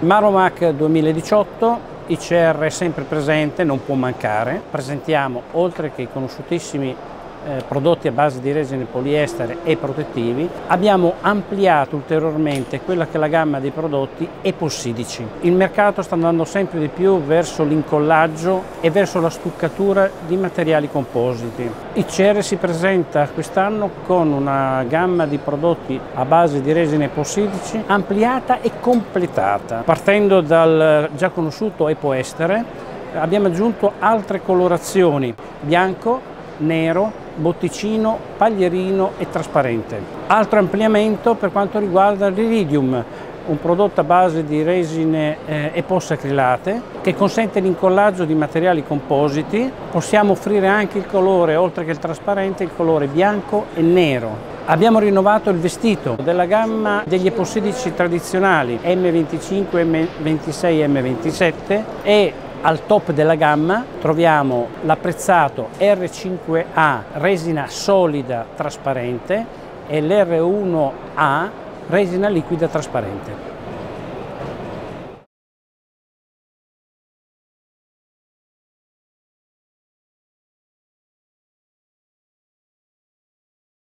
Maromac 2018 ICR sempre presente, non può mancare. Presentiamo, oltre che i conosciutissimi eh, prodotti a base di resine poliestere e protettivi, abbiamo ampliato ulteriormente quella che è la gamma dei prodotti epossidici. Il mercato sta andando sempre di più verso l'incollaggio e verso la stuccatura di materiali compositi. ICR si presenta quest'anno con una gamma di prodotti a base di resine epossidici ampliata e completata. Partendo dal già conosciuto epoestere abbiamo aggiunto altre colorazioni bianco, nero, botticino, paglierino e trasparente. Altro ampliamento per quanto riguarda l'iridium, un prodotto a base di resine eh, epossacrilate che consente l'incollaggio di materiali compositi. Possiamo offrire anche il colore, oltre che il trasparente, il colore bianco e nero. Abbiamo rinnovato il vestito della gamma degli epossidici tradizionali M25, M26 e M27 e al top della gamma troviamo l'apprezzato R5A resina solida trasparente e l'R1A resina liquida trasparente.